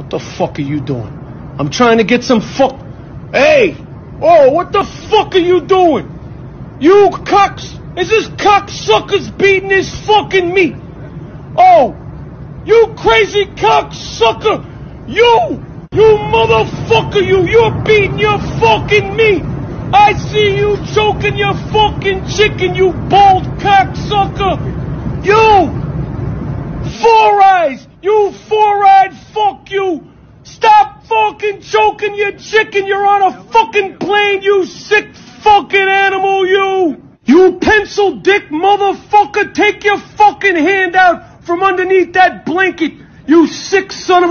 What the fuck are you doing? I'm trying to get some fuck. Hey! Oh, what the fuck are you doing? You cocks! Is this cocksucker's beating his fucking meat? Oh! You crazy cocksucker! You! You motherfucker! You! You're beating your fucking meat! I see you choking your fucking chicken, you bald cocksucker! You! Four eyes! You four-eyed you! Stop fucking choking your chicken! You're on a fucking plane, you sick fucking animal, you! You pencil dick motherfucker! Take your fucking hand out from underneath that blanket, you sick son of a